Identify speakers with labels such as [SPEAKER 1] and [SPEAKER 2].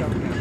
[SPEAKER 1] Yeah.